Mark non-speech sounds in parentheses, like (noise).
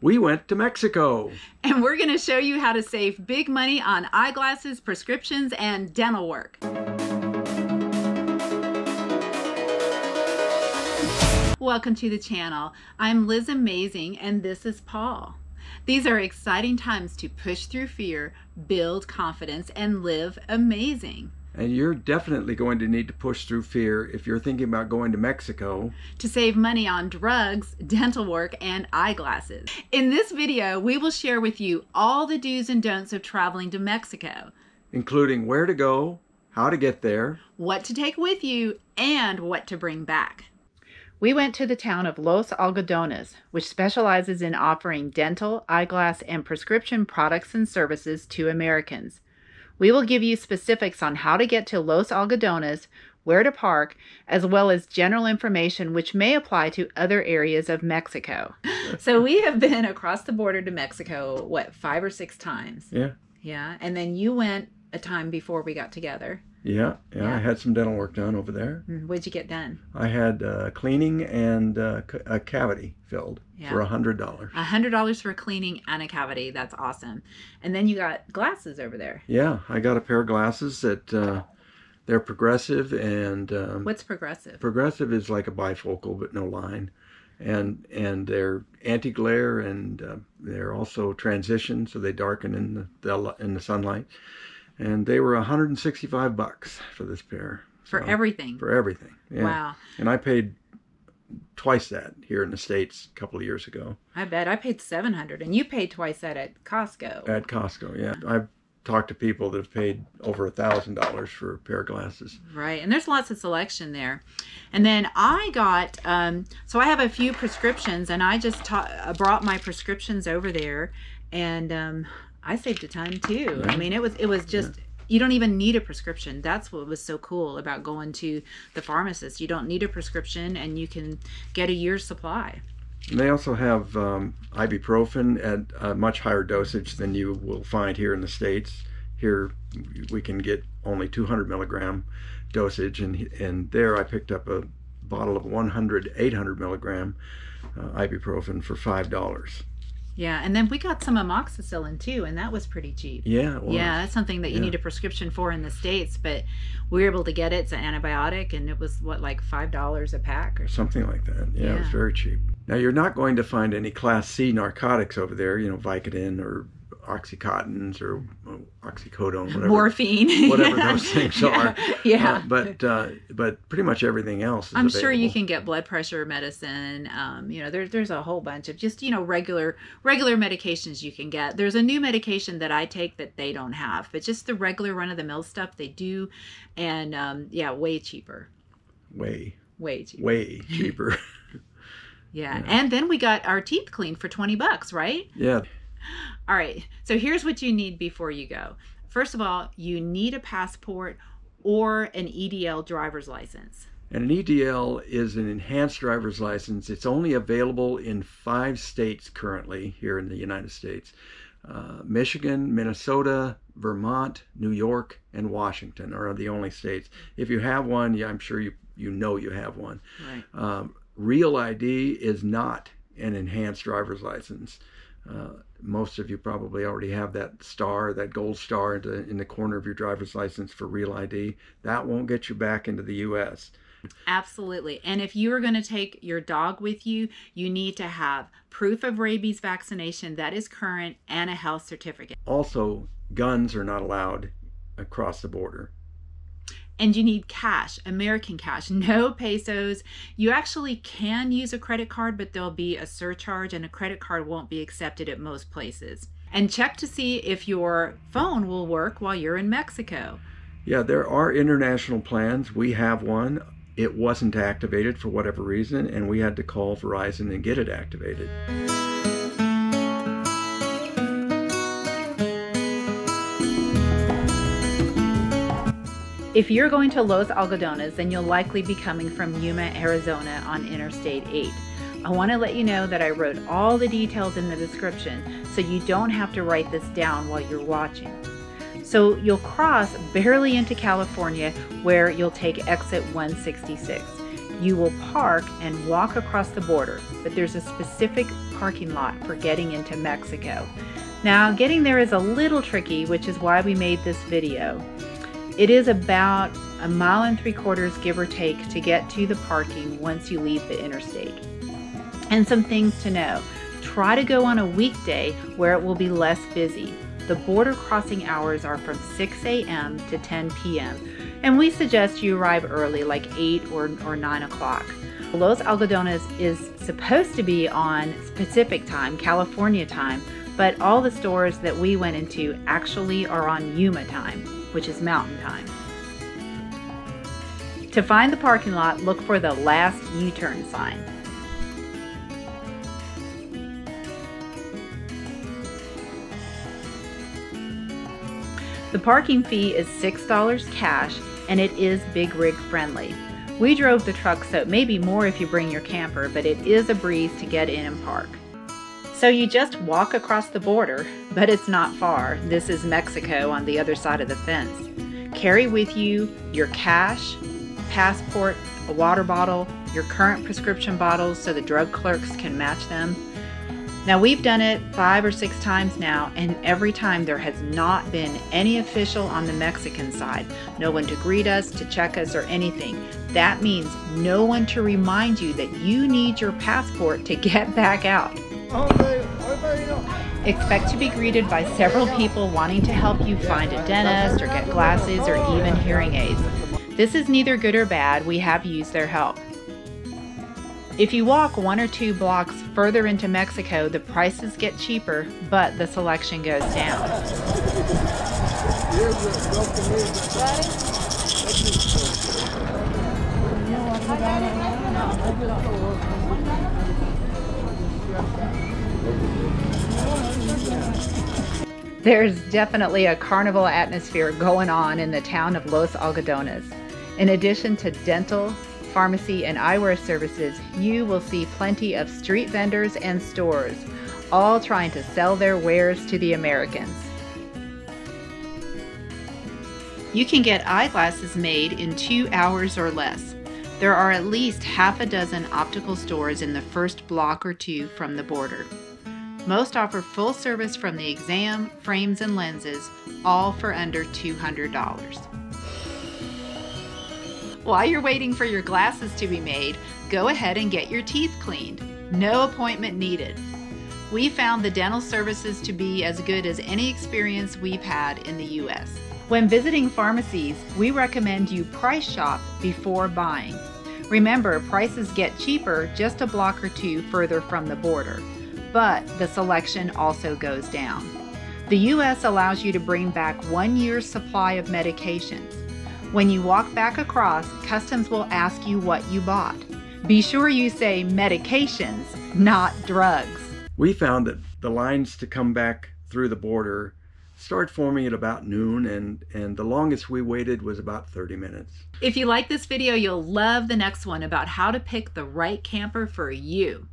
We went to Mexico. And we're going to show you how to save big money on eyeglasses, prescriptions, and dental work. Welcome to the channel. I'm Liz Amazing and this is Paul. These are exciting times to push through fear, build confidence, and live amazing. And you're definitely going to need to push through fear if you're thinking about going to Mexico. To save money on drugs, dental work, and eyeglasses. In this video, we will share with you all the do's and don'ts of traveling to Mexico. Including where to go, how to get there, what to take with you, and what to bring back. We went to the town of Los Algodones, which specializes in offering dental, eyeglass, and prescription products and services to Americans. We will give you specifics on how to get to Los Algodones, where to park, as well as general information which may apply to other areas of Mexico. (laughs) so we have been across the border to Mexico, what, five or six times? Yeah. Yeah. And then you went a time before we got together. Yeah, yeah, yeah, I had some dental work done over there. Mm, what'd you get done? I had uh, cleaning and uh, a cavity filled yeah. for a hundred dollars. A hundred dollars for cleaning and a cavity. That's awesome. And then you got glasses over there. Yeah, I got a pair of glasses that uh, they're progressive and. Um, What's progressive? Progressive is like a bifocal but no line, and and they're anti glare and uh, they're also transition, so they darken in the in the sunlight and they were 165 bucks for this pair. For so, everything. For everything. Yeah. Wow. And I paid twice that here in the states a couple of years ago. I bet I paid 700 and you paid twice that at Costco. At Costco, yeah. I've talked to people that have paid over a thousand dollars for a pair of glasses. Right, and there's lots of selection there. And then I got um, so I have a few prescriptions, and I just ta- brought my prescriptions over there, and um, I saved a ton too. I mean, it was it was just yeah. you don't even need a prescription. That's what was so cool about going to the pharmacist. You don't need a prescription, and you can get a year's supply. They also have um, ibuprofen at a much higher dosage than you will find here in the states. Here we can get only 200 milligram dosage, and and there I picked up a bottle of 100 800 milligram uh, ibuprofen for five dollars. Yeah, and then we got some amoxicillin too, and that was pretty cheap. Yeah, yeah, that's something that you yeah. need a prescription for in the states, but we were able to get it. It's an antibiotic, and it was what like five dollars a pack or something like that. Yeah, yeah, it was very cheap. Now you're not going to find any Class C narcotics over there, you know, Vicodin or oxycontins or oxycodone, whatever, morphine, (laughs) whatever (laughs) those things yeah. are. Yeah, uh, but uh, but pretty much everything else. I'm available. sure you can get blood pressure medicine. Um, you know, there's there's a whole bunch of just you know regular regular medications you can get. There's a new medication that I take that they don't have, but just the regular run of the mill stuff they do, and um, yeah, way cheaper. Way. Way cheaper. Way cheaper. (laughs) yeah. yeah, and then we got our teeth cleaned for twenty bucks, right? Yeah. All right, so here's what you need before you go. First of all, you need a passport or an EDL driver's license. And an EDL is an enhanced driver's license. It's only available in five states currently here in the United States uh, Michigan, Minnesota, Vermont, New York, and Washington are the only states. If you have one, yeah, I'm sure you, you know you have one. Right. Um, Real ID is not an enhanced driver's license. Uh, most of you probably already have that star, that gold star in the, in the corner of your driver's license for Real ID. That won't get you back into the U.S. Absolutely. And if you are going to take your dog with you, you need to have proof of rabies vaccination that is current and a health certificate. Also, guns are not allowed across the border and you need cash, American cash, (laughs) no pesos. You actually can use a credit card, but there'll be a surcharge, and a credit card won't be accepted at most places. And check to see if your phone will work while you're in Mexico. Yeah, there are international plans. We have one. It wasn't activated for whatever reason, and we had to call Verizon and get it activated. If you're going to Los Algodones, then you'll likely be coming from Yuma, Arizona on Interstate 8. I want to let you know that I wrote all the details in the description so you don't have to write this down while you're watching. So you'll cross barely into California where you'll take exit 166. You will park and walk across the border, but there's a specific parking lot for getting into Mexico. Now, getting there is a little tricky, which is why we made this video. It is about a mile and three quarters, give or take, to get to the parking once you leave the interstate. And some things to know. Try to go on a weekday where it will be less busy. The border crossing hours are from 6 a.m. to 10 p.m., and we suggest you arrive early, like 8 or, or 9 o'clock. Los Algodones is supposed to be on Pacific time, California time, but all the stores that we went into actually are on Yuma time, which is mountain time. To find the parking lot, look for the last U-turn sign. The parking fee is $6 cash and it is big rig friendly. We drove the truck so it may be more if you bring your camper, but it is a breeze to get in and park. So you just walk across the border, but it's not far. This is Mexico on the other side of the fence. Carry with you your cash, passport, a water bottle, your current prescription bottles so the drug clerks can match them, now, we've done it five or six times now, and every time there has not been any official on the Mexican side, no one to greet us, to check us, or anything. That means no one to remind you that you need your passport to (laughs) get back out. Expect to be greeted by several people wanting to help you find a dentist or get glasses or even hearing aids. This is neither good or bad, we have used their help. If you walk one or two blocks further into Mexico, the prices get cheaper, but the selection goes down. There's definitely a carnival atmosphere going on in the town of Los Algodones. In addition to dental, pharmacy, and eyewear services, you will see plenty of street vendors and stores, all trying to sell their wares to the Americans. You can get eyeglasses made in two hours or less. There are at least half a dozen optical stores in the first block or two from the border. Most offer full service from the exam, frames, and lenses, all for under $200. While you're waiting for your glasses to be made, go ahead and get your teeth cleaned. No appointment needed. We found the dental services to be as good as any experience we've had in the U.S. When visiting pharmacies, we recommend you price shop before buying. Remember, prices get cheaper just a block or two further from the border, but the selection also goes down. The U.S. allows you to bring back one year's supply of medications. When you walk back across, Customs will ask you what you bought. Be sure you say medications, not drugs. We found that the lines to come back through the border start forming at about noon and and the longest we waited was about 30 minutes. If you like this video, you'll love the next one about how to pick the right camper for you.